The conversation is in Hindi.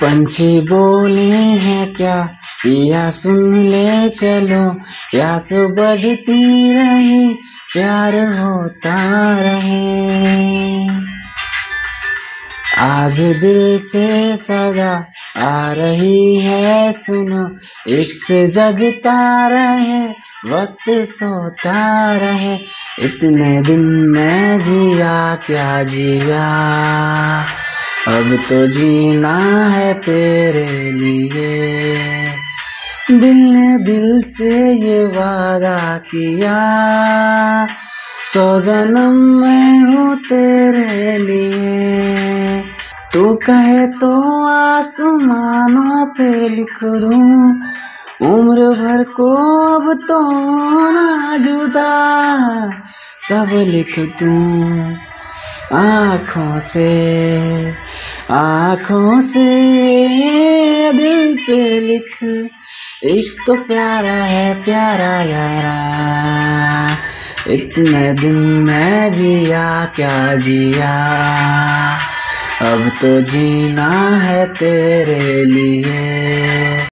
पंछी बोले हैं क्या? पिया सुन ले चलो। प्यास बढ़ती रहे, प्यार होता रहे। आज दिल से सदा आ रही है सुनो। एक से जगता रहे, वक्त सोता रहे। इतने दिन मैं जिया, क्या जिया? अब तो जीना है तेरे लिए। दिल ने दिल से ये वादा किया। सो जन्म मैं हूँ तेरे लिए। तू कहे तो आसमानों पे लिख दूँ। उम्र भर को अब तो ना जुदा। सब लिख दूँ। आँखों से आँखों से दिल पे लिख। एक तो प्यारा है, प्यारा यारा। इतने दिन मैं जिया, क्या जिया। अब तो जीना है तेरे लिए।